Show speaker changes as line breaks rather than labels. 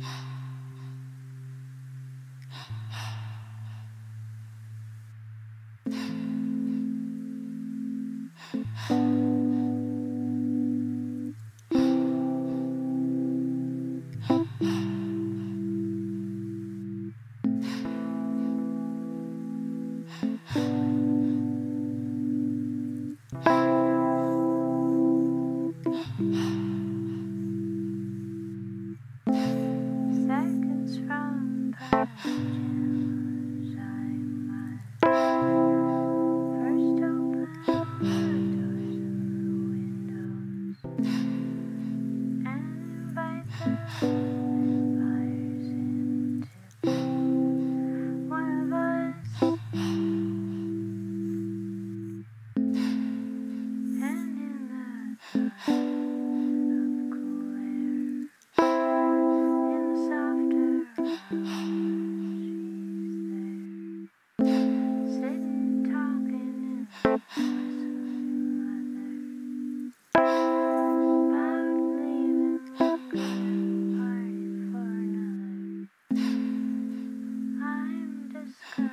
Huh.
Mm-hmm.